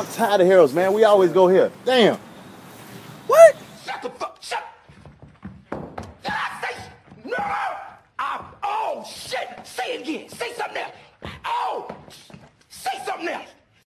I'm tired of Harold's, man. We always go here. Damn. What? Shut the fuck shut. Did I say no? I, oh shit! Say it again. Say something else. Oh, say something else.